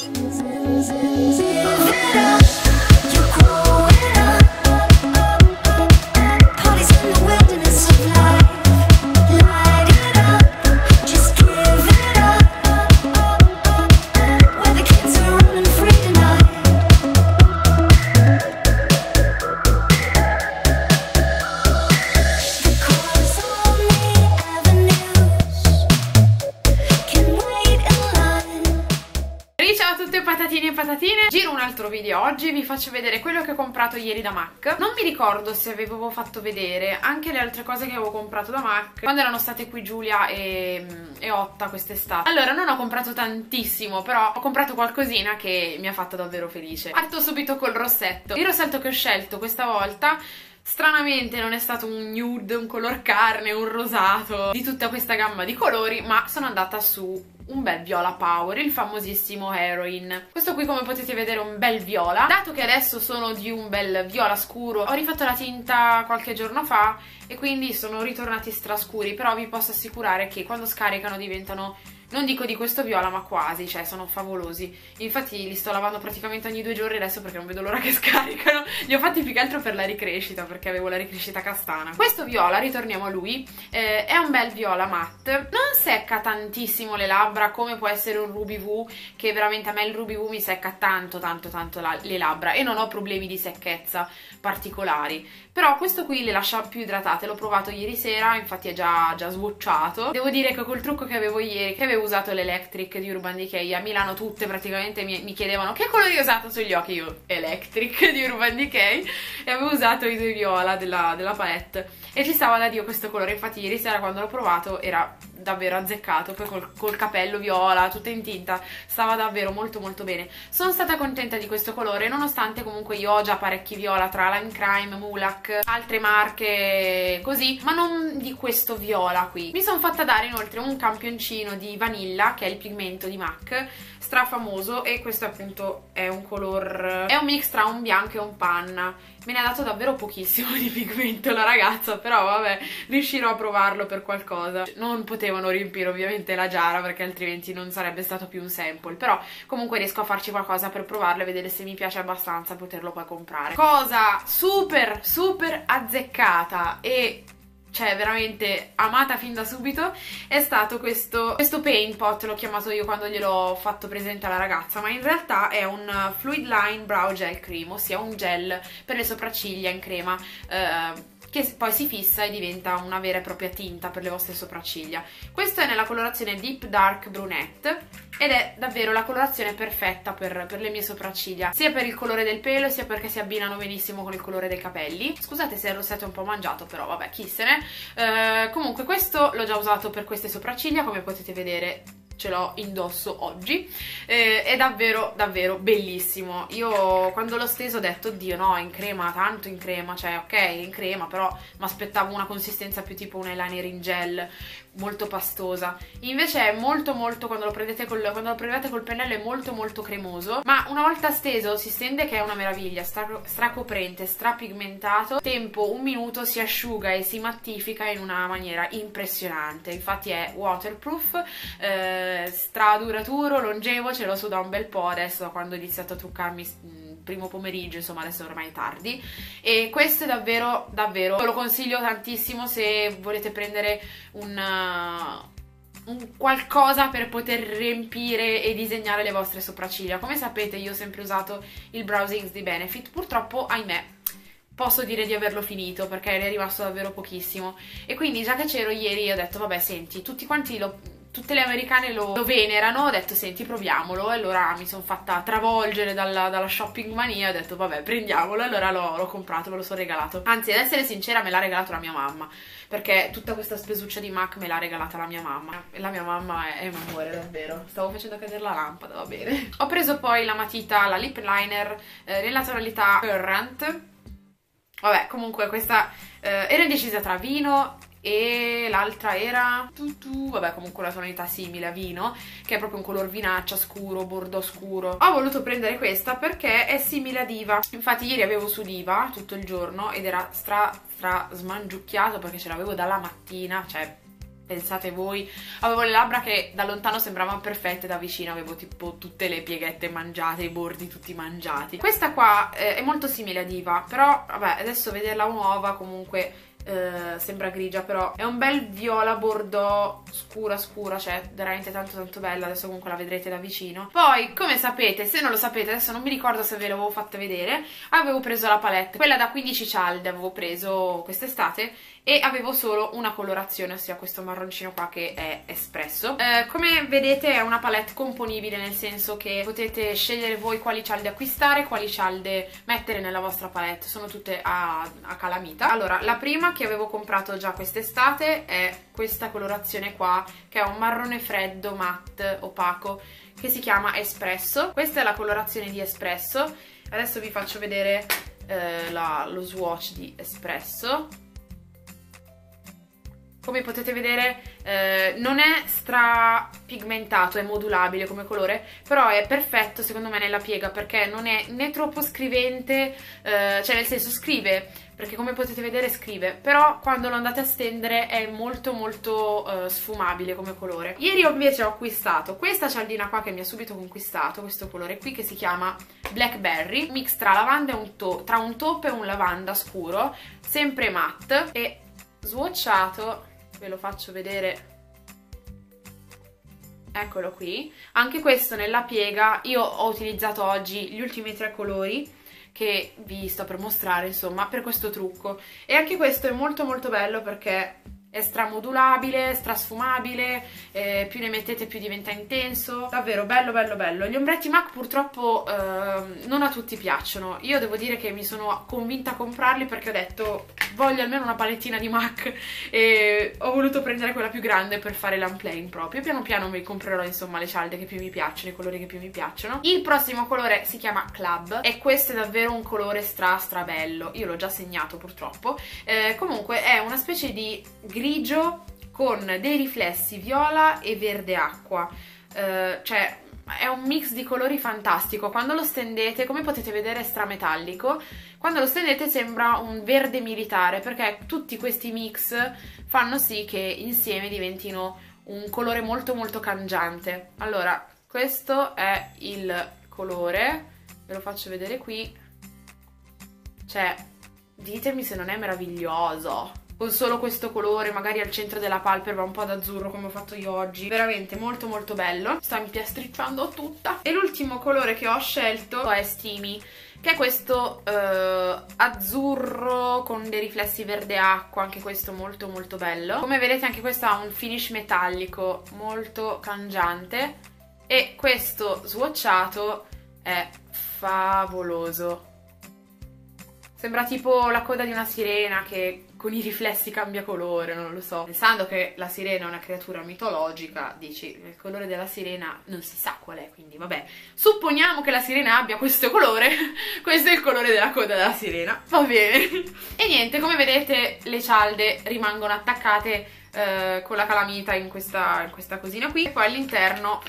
Zim, zim, zim. Video oggi vi faccio vedere quello che ho comprato ieri da MAC. Non mi ricordo se avevo fatto vedere anche le altre cose che avevo comprato da MAC quando erano state qui Giulia e, e Otta quest'estate. Allora non ho comprato tantissimo però ho comprato qualcosina che mi ha fatto davvero felice. Parto subito col rossetto. Il rossetto che ho scelto questa volta Stranamente non è stato un nude, un color carne, un rosato, di tutta questa gamma di colori, ma sono andata su un bel viola power, il famosissimo Heroin. Questo qui come potete vedere è un bel viola. Dato che adesso sono di un bel viola scuro, ho rifatto la tinta qualche giorno fa e quindi sono ritornati strascuri, però vi posso assicurare che quando scaricano diventano non dico di questo viola, ma quasi, cioè sono favolosi. Infatti li sto lavando praticamente ogni due giorni adesso perché non vedo l'ora che scaricano. Li ho fatti più che altro per la ricrescita, perché avevo la ricrescita castana. Questo viola, ritorniamo a lui, eh, è un bel viola matte. Non secca tantissimo le labbra come può essere un Ruby V, che veramente a me il Ruby V mi secca tanto, tanto, tanto la, le labbra e non ho problemi di secchezza particolari. Però questo qui le lascia più idratate, l'ho provato ieri sera, infatti è già, già swatchato. Devo dire che col trucco che avevo ieri, che avevo usato l'Electric di Urban Decay. A Milano tutte praticamente mi, mi chiedevano che colore hai usato sugli occhi? Io Electric di Urban Decay. E avevo usato i due viola della, della palette. E ci stava da Dio questo colore. Infatti ieri sera quando l'ho provato era davvero azzeccato poi col, col, capello viola tutta in tinta stava davvero molto molto bene. Sono stata contenta di questo colore nonostante comunque io ho già parecchi viola tra Lime Crime, Mulak altre marche così ma non di questo viola qui. Mi sono fatta dare inoltre un campioncino di vanilla che è il pigmento di MAC strafamoso e questo appunto è un color è un mix tra un bianco e un panna. Me ne ha dato davvero pochissimo di pigmento la ragazza però vabbè riuscirò a provarlo per qualcosa. Non potevano riempire ovviamente la giara perché altrimenti non sarebbe stato più un sample. Però comunque riesco a farci qualcosa per provarlo e vedere se mi piace abbastanza poterlo poi comprare. Cosa super super azzeccata e cioè veramente amata fin da subito, è stato questo, questo paint pot, l'ho chiamato io quando gliel'ho fatto presente alla ragazza, ma in realtà è un Fluid Line Brow Gel Cream, ossia un gel per le sopracciglia in crema, eh, che poi si fissa e diventa una vera e propria tinta per le vostre sopracciglia. Questo è nella colorazione Deep Dark Brunette ed è davvero la colorazione perfetta per, per, le mie sopracciglia, sia per il colore del pelo sia perché si abbinano benissimo con il colore dei capelli. Scusate se il rossetto è un po' mangiato, però vabbè, chi se. Eh, comunque questo l'ho già usato per queste sopracciglia, come potete vedere ce l'ho indosso oggi. Eh, è davvero davvero bellissimo. Io quando l'ho steso ho detto oddio no in crema tanto in crema. Cioè ok in crema però mi aspettavo una consistenza più tipo un eyeliner in gel molto pastosa. Invece è molto molto quando lo prendete col, quando lo prendete col pennello è molto molto cremoso. Ma una volta steso si stende che è una meraviglia stra, stracoprente strapigmentato. Tempo un minuto si asciuga e si mattifica in una maniera impressionante. Infatti è waterproof eh, stra duraturo longevo ce l'ho su da un bel po' adesso quando ho iniziato a truccarmi mm, primo pomeriggio insomma adesso ormai è tardi. E questo è davvero davvero lo consiglio tantissimo se volete prendere un un qualcosa per poter riempire e disegnare le vostre sopracciglia. Come sapete io ho sempre usato il Browsings di Benefit, purtroppo ahimè posso dire di averlo finito perché ne è rimasto davvero pochissimo. E quindi già che c'ero ieri ho detto vabbè senti tutti quanti lo tutte le americane lo, lo, venerano, ho detto senti proviamolo. E allora mi sono fatta travolgere dalla, dalla, shopping mania ho detto vabbè prendiamolo. E allora l'ho comprato, me lo sono regalato. Anzi ad essere sincera me l'ha regalato la mia mamma perché tutta questa spesuccia di MAC me l'ha regalata la mia mamma. La mia mamma è, è un amore davvero. Stavo facendo cadere la lampada, va bene. Ho preso poi la matita, la lip liner eh, nella tonalità Current. Vabbè comunque questa eh, ero indecisa tra vino e l'altra era vabbè comunque una tonalità simile a vino che è proprio un color vinaccia scuro, bordo scuro ho voluto prendere questa perché è simile a Diva infatti ieri avevo su Diva tutto il giorno ed era stra stra smangiucchiato perché ce l'avevo dalla mattina cioè pensate voi. Avevo le labbra che da lontano sembravano perfette, da vicino avevo tipo tutte le pieghette mangiate, i bordi tutti mangiati. Questa qua eh, è molto simile a Diva, però vabbè, adesso vederla nuova comunque eh, sembra grigia però è un bel viola bordeaux scura scura cioè veramente tanto tanto bella adesso comunque la vedrete da vicino. Poi come sapete se non lo sapete adesso non mi ricordo se ve l'avevo fatta vedere avevo preso la palette quella da 15 cialde avevo preso quest'estate e avevo solo una colorazione, ossia questo marroncino qua che è espresso. Eh, come vedete è una palette componibile, nel senso che potete scegliere voi quali cialde acquistare, quali cialde mettere nella vostra palette, sono tutte a, a calamita. Allora, la prima che avevo comprato già quest'estate è questa colorazione qua, che è un marrone freddo, matte, opaco, che si chiama Espresso. Questa è la colorazione di Espresso. Adesso vi faccio vedere eh, la, lo swatch di Espresso come potete vedere eh, non è strapigmentato, è modulabile come colore, però è perfetto secondo me nella piega perché non è né troppo scrivente, eh, cioè nel senso scrive, perché come potete vedere scrive, però quando lo andate a stendere è molto molto eh, sfumabile come colore. Ieri invece ho acquistato questa cialdina qua che mi ha subito conquistato, questo colore qui che si chiama Blackberry, mix tra lavanda e un, to tra un taupe e un lavanda scuro, sempre matte e swatchato ve lo faccio vedere. Eccolo qui. Anche questo nella piega io ho utilizzato oggi gli ultimi tre colori che vi sto per mostrare insomma per questo trucco. E anche questo è molto molto bello perché è stramodulabile, strasfumabile, eh, più ne mettete più diventa intenso, davvero bello bello bello. Gli ombretti MAC purtroppo eh, non a tutti piacciono, io devo dire che mi sono convinta a comprarli perché ho detto voglio almeno una palettina di MAC. E ho voluto prendere quella più grande per fare l'unplaying proprio, piano piano mi comprerò insomma le cialde che più mi piacciono, i colori che più mi piacciono. Il prossimo colore si chiama Club e questo è davvero un colore stra stra bello, io l'ho già segnato purtroppo, eh, comunque è una specie di grigio con dei riflessi viola e verde acqua, uh, cioè è un mix di colori fantastico, quando lo stendete, come potete vedere è strametallico, quando lo stendete sembra un verde militare perché tutti questi mix fanno sì che insieme diventino un colore molto molto cangiante. Allora, questo è il colore, ve lo faccio vedere qui, cioè ditemi se non è meraviglioso con solo questo colore, magari al centro della palpebra un po' d'azzurro come ho fatto io oggi. Veramente molto molto bello. Sta impiastricciando tutta. E l'ultimo colore che ho scelto è Steamy che è questo eh, azzurro con dei riflessi verde acqua, anche questo molto molto bello. Come vedete anche questo ha un finish metallico molto cangiante e questo swatchato è favoloso. Sembra tipo la coda di una sirena che con i riflessi cambia colore, non lo so. Pensando che la sirena è una creatura mitologica, dici, il colore della sirena non si sa qual è, quindi vabbè. Supponiamo che la sirena abbia questo colore, questo è il colore della coda della sirena, va bene. E niente, come vedete le cialde rimangono attaccate eh, con la calamita in questa, in questa cosina qui. E poi all'interno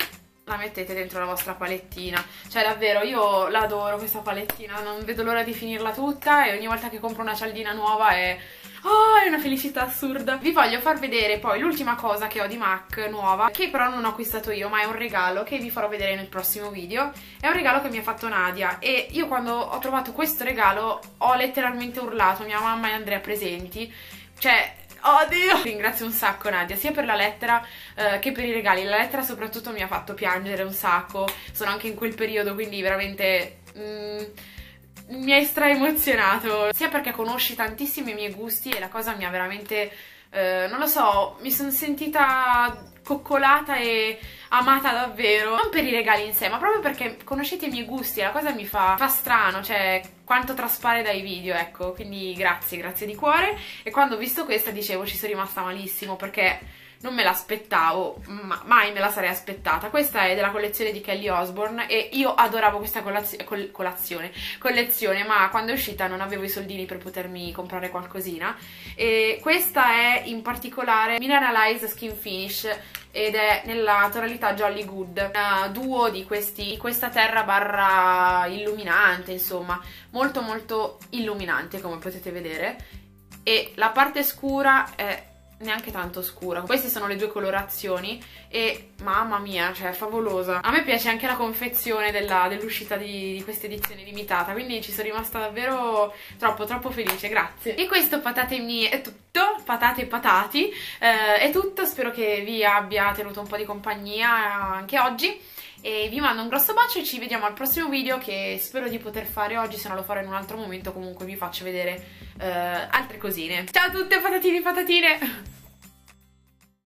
la mettete dentro la vostra palettina cioè davvero io l'adoro questa palettina non vedo l'ora di finirla tutta e ogni volta che compro una cialdina nuova è Oh, è una felicità assurda. Vi voglio far vedere poi l'ultima cosa che ho di MAC nuova, che però non ho acquistato io, ma è un regalo che vi farò vedere nel prossimo video. È un regalo che mi ha fatto Nadia e io quando ho trovato questo regalo ho letteralmente urlato, mia mamma e Andrea presenti. Cioè, Oddio! Ringrazio un sacco Nadia, sia per la lettera eh, che per i regali. La lettera soprattutto mi ha fatto piangere un sacco, sono anche in quel periodo, quindi veramente... Mm, mi hai straemozionato, sia perché conosci tantissimi i miei gusti e la cosa mi ha veramente, eh, non lo so, mi sono sentita coccolata e amata davvero, non per i regali in sé, ma proprio perché conoscete i miei gusti e la cosa mi fa, fa strano, cioè quanto traspare dai video, ecco, quindi grazie, grazie di cuore. E quando ho visto questa dicevo ci sono rimasta malissimo perché non me l'aspettavo, ma mai me la sarei aspettata. Questa è della collezione di Kelly Osbourne e io adoravo questa colazio col colazione, collezione, ma quando è uscita non avevo i soldini per potermi comprare qualcosina. E questa è in particolare Mineralize Skin Finish ed è nella tonalità Jolly Good, una duo di, questi, di questa terra barra illuminante, insomma, molto molto illuminante come potete vedere. E la parte scura è neanche tanto scura. Queste sono le due colorazioni e mamma mia, cioè favolosa. A me piace anche la confezione dell'uscita dell di, di questa edizione limitata, quindi ci sono rimasta davvero troppo troppo felice, grazie. E questo patate mie è tutto, patate e patati, eh, è tutto, spero che vi abbia tenuto un po' di compagnia anche oggi e vi mando un grosso bacio e ci vediamo al prossimo video che spero di poter fare oggi, se no lo farò in un altro momento, comunque vi faccio vedere uh, altre cosine. Ciao a tutte patatini patatine!